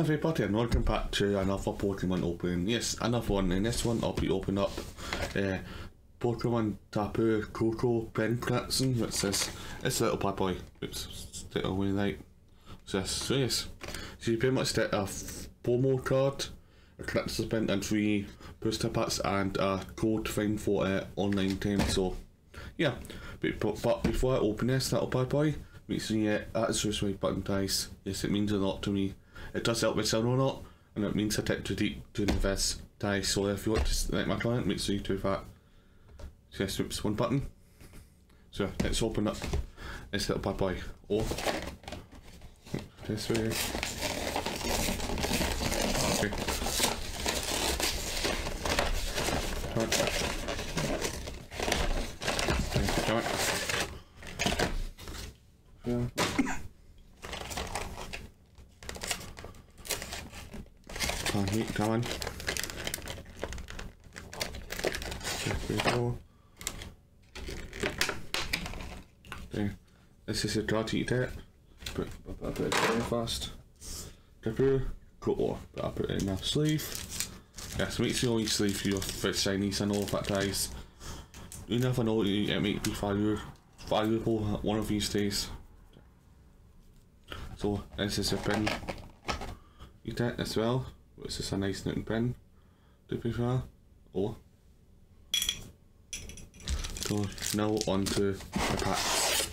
everybody and welcome back to another Pokemon opening. Yes, another one. In this one I'll be opening up uh, Pokemon Tapu Koko Pin Collection which is it's a little bad boy. Oops, stick away like yes, so yes. So you pretty much get a promo card, a collector's pen and three booster packs and a code thing for uh, online game. So yeah. But, but, but before I open this little bad boy, make sure you hit that button guys. Yes it means a lot to me it does help with channel a lot, and it means I take too deep to invest die. So if you want to like my client, make sure you do that. So yes, oops, one button. So let's open up this little bad boy. Oh, this way. Okay. Come on. Come on. Yeah. Come on, meat, come on. There. There. This is a draw to eat it. But I put it very fast. Dipper, cool. But I put it in my sleeve. Yes, make sure you sleeve your first Chinese and all that guys. You never know, it might be valuable, valuable one of these days. So, this is a pen. Eat it as well. It's just a nice looking pen, to be fair. Oh. So now on to the packs.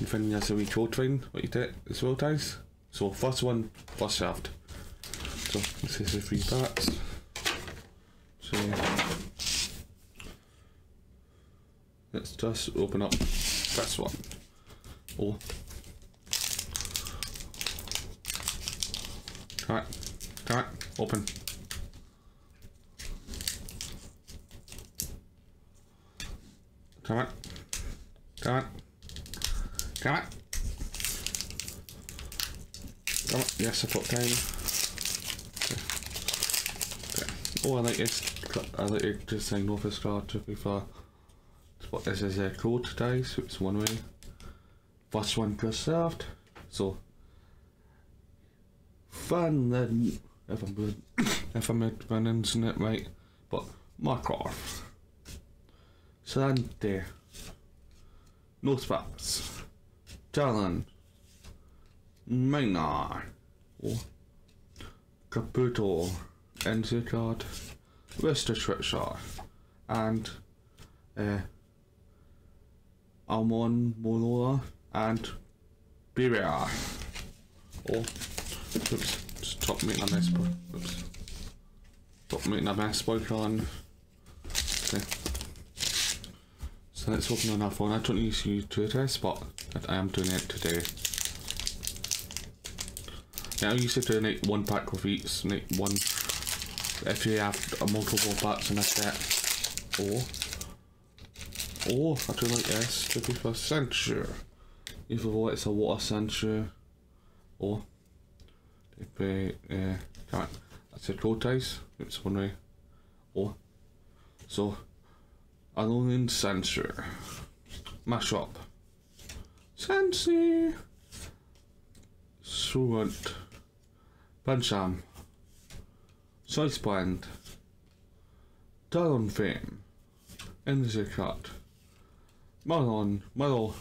You find there's a wee thing, what you did as well guys. So first one, first shaft. So this is the three packs. So let's just open up this one. Oh. Right. Come on, open. Come on. Come on. Come on. Come on. Yes, I put time. Okay. Oh, I like this. I like it just saying no for start to be fair. But this is a code dice, so it's one way. First one preserved. So fun then if I'm good, if I'm pronouncing it right. But Markov, Salante, No Spots, Talon, Maynard, oh, Caputo, Enzicard, Restriction, and uh, Alomomola, and Beware. Oh, oops. Stop making a mess, boy. Oops. Stop making a mess, boy, on. Okay. So let's open our phone. I don't to do this, but I am doing it today. Yeah, I used to donate one pack of each, like one, if you have a multiple packs in a set. Or, or, I do like this, to be for censure. Either way, it's a water censure, or if uh, can't that's a code ties it's one way. Oh. So alone sensor. Mash up. Sensi Suant Pancham. Size Blend Talon Fame Energy Cut. Marlon Merle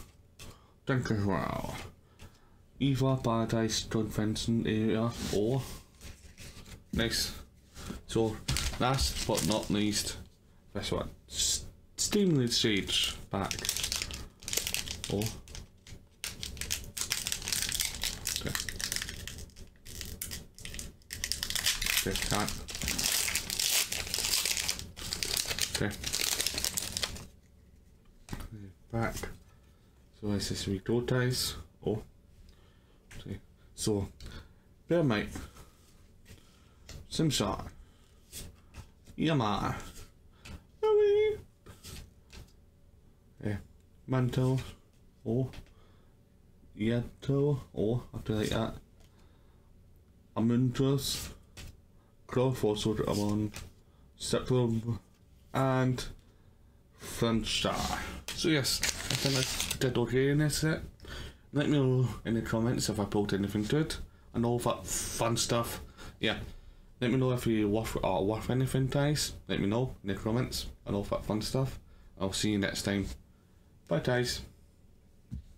Dunkerwell Aether Paradise John Fenton area or nice. So last but not least, this one. Steamlit Sage back. Or okay. Okay, can't. Okay. Back. So this is we go ties. Oh. So, bear mate. Simshot. Yama. Louis. Yeah. Mantle. Or. Yato. Or, after like that. Amuntus. Claw Fossil Amon. Sepulum. And. French Star. So yes, I think I did okay in this set. Let me know in the comments if I pulled anything good. and all that fun stuff. Yeah. Let me know if you worth are worth anything, guys. Let me know in the comments and all that fun stuff. I'll see you next time. Bye, guys.